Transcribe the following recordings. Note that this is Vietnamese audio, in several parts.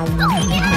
Oh, yeah.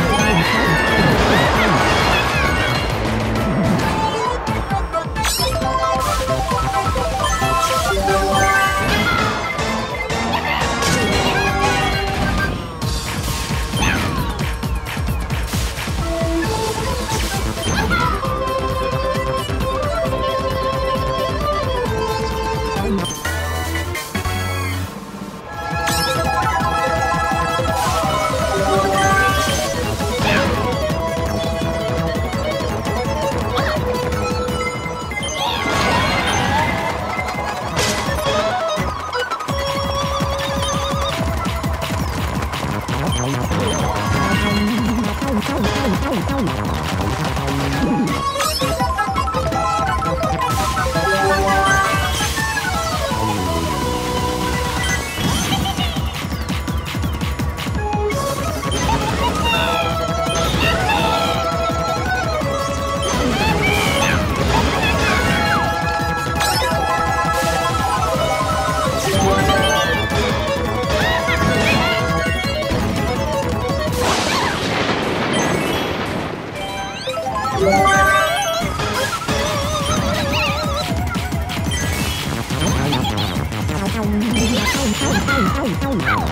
Oh, oh, oh, oh, oh.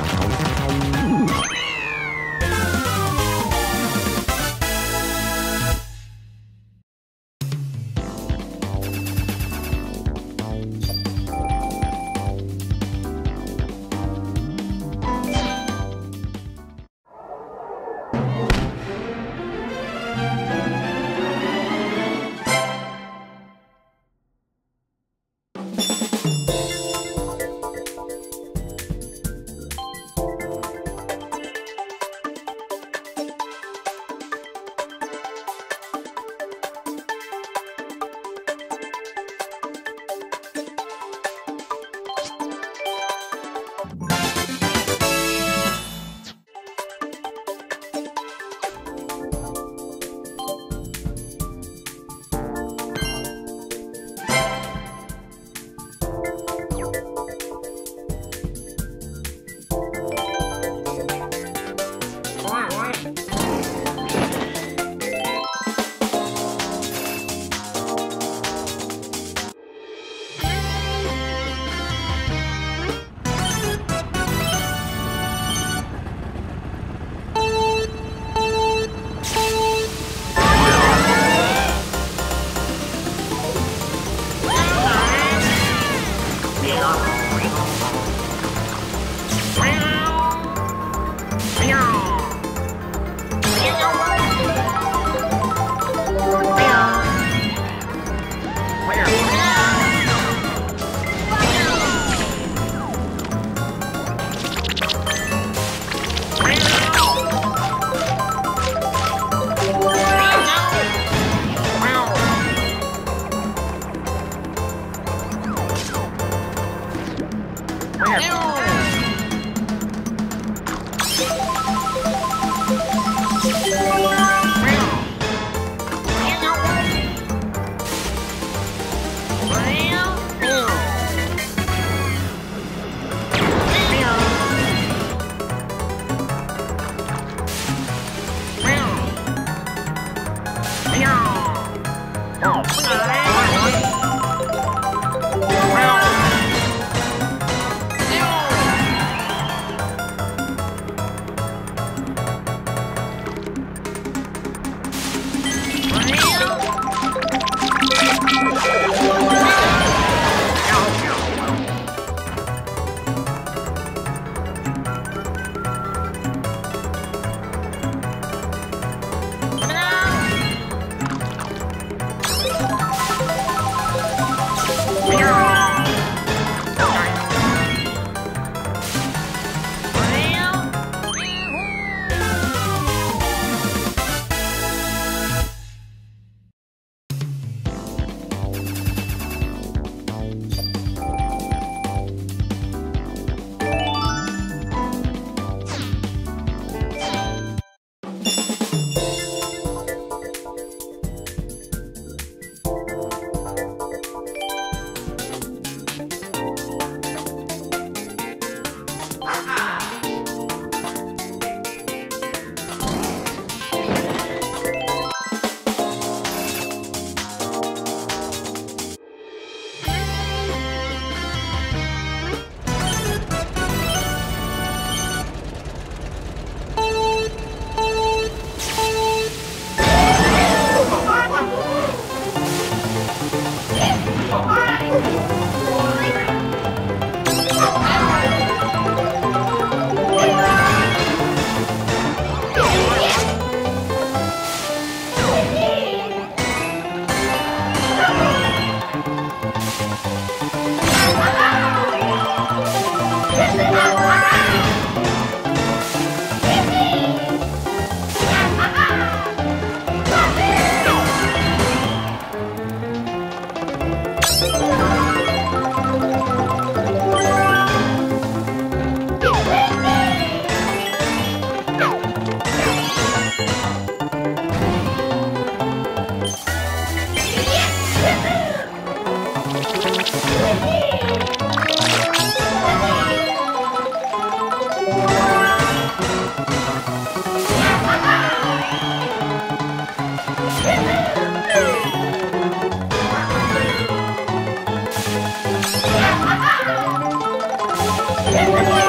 that.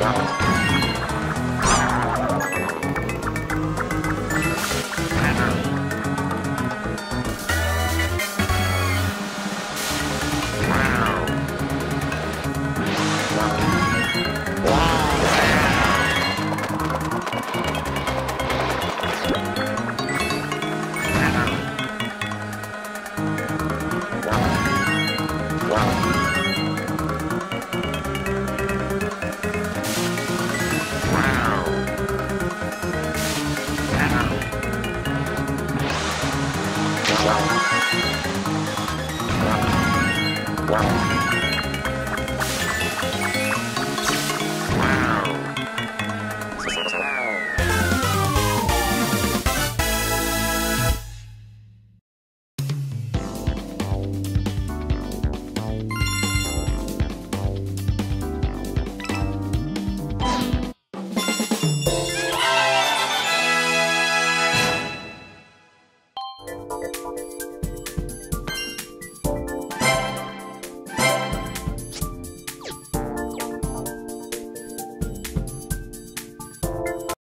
Wow. Wow.